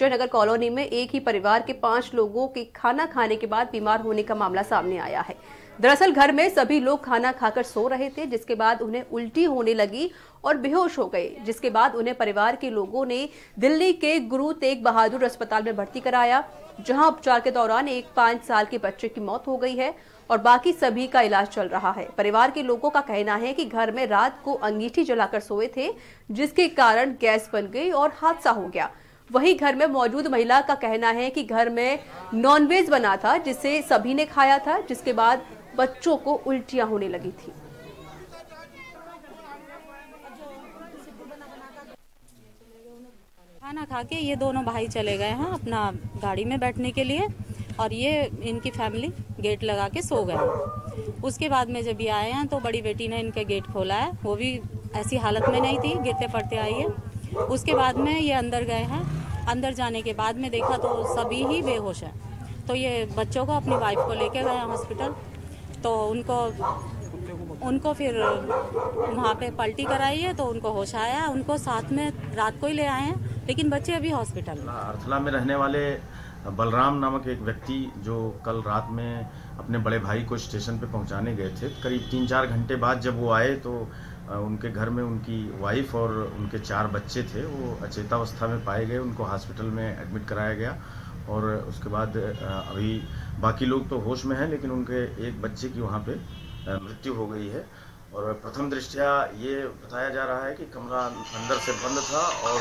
Jaynagar colony में एक ही परिवार के पाँच लोगों के खाना खाने के बाद बीमार होने का मामला सामने आया है। दरअसल घर में सभी लोग खाना खाकर सो रहे थे, जिसके बाद उन्हें उल्टी होने लगी और बेहोश हो गए, जिसके बाद उन्हें परिवार के लोगों ने दिल्ली के गुरु तेग बहादुर अस्पताल में भर्ती कराया, जहाँ उपचार के दौरान एक पाँच साल के बच्चे की मौत हो गई है और बाकी सभी का इलाज चल रहा है। परिवार के लोगों का कहना है कि घर में रात को अंगीठी जलाकर सोए थे, जिसके कारण गैस बन गई और हादसा हो गया। वहीं घर में मौजूद महिला का कहना है कि घर में नॉनवेज बना था, जिसे सभी ने खाया था, जिसके बाद बच्चों को उल्टियाँ होने लगी थी। खाना खा के ये दोनों भाई चले गए हैं अपना गाड़ी में बैठने के लिए और ये इनकी फैमिली गेट लगा के सो गए। उसके बाद में जब ये आए हैं तो बड़ी बेटी ने इनका गेट खोला है। वो भी ऐसी हालत में नहीं थी गिरते पड़ते आई है। उसके बाद में ये अंदर गए हैं। अंदर जाने के बाद में देखा तो सभी ही बेहोश हैं। तो ये बच्चों को अपनी वाइफ को लेके गए हॉस्पिटल तो उनको उनको फिर वहाँ पे पलटी कराई है तो उनको होश आया उनको साथ में रात को ही ले आए हैं, लेकिन बच्चे अभी हॉस्पिटल में। अर्थला में रहने वाले बलराम नामक एक व्यक्ति जो कल रात में अपने बड़े भाई को स्टेशन पे पहुँचाने गए थे, करीब तीन चार घंटे बाद जब वो आए तो उनके घर में उनकी वाइफ और उनके चार बच्चे थे, वो अचेतावस्था में पाए गए, उनको हॉस्पिटल में एडमिट कराया गया और उसके बाद अभी बाकी लोग तो होश में हैं, लेकिन उनके एक बच्चे की वहाँ पे मृत्यु हो गई है। और प्रथम दृष्टया ये बताया जा रहा है कि कमरा अंदर से बंद था और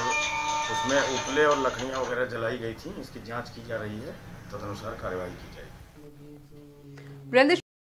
उसमें उपले और लकड़ियाँ वगैरह जलाई गई थी। इसकी जाँच की जा रही है, तदनुसार कार्रवाई की जाएगी।